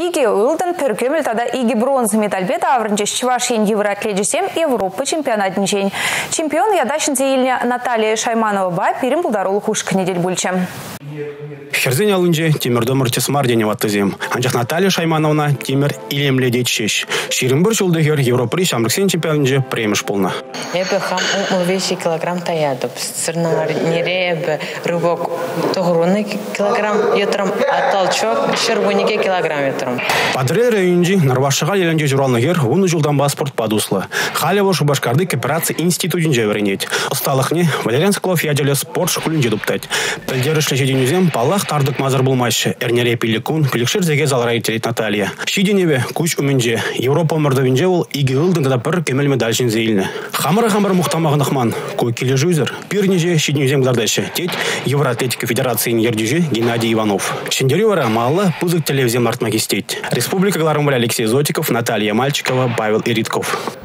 Иги ылдын пөркемел тада иги бронз медаль бет аврынче Чувашин евроатлетисем Европа чемпионатын жень. Чемпион ядашын зейліне Наталья Шайманова ба перім бұлдарулы хушқы недель бүлчем. Херзен алынже темірдомыр тесмар дене ваттызем. Анчах Наталья Шаймановна темір илемле детшеш. Ширин бір жылдығыр Европа шамрыксен чемпионже премеш полна. Эбі хам умыл вещи килограмм таядып. Сырнар неребі рывок тоғыруны килограмм етрым, а толчок шыргунике килограмм етрым. Падре районжи Нарвашыға еленже журалныгер уны жылдан паспорт падуслы. Халево Шубашкарды кооперация институтинже веренет. Осталықне Валериан Склов яделе спорт школинже дуптать. Пілдерішлі жеденюзем паллах тардык мазыр булмайшы. Эрнере пиликун пиликшер зеге залрай телет Наталья. Шиденебе куч умінже Европа мырдавинже ол иги ылдын да бір кемел медальшин зейліне. Хамыры хамыр мұқтамағынықман. Кой келе жүзір. Пирнеже шиденюзем зардайшы. Тет Республики Федерации Ньердижи Геннадий Иванов. Шендерювара Малла, Пузык Март Артмагистеть. Республика Гларумбля Алексей Зотиков, Наталья Мальчикова, Павел Иритков.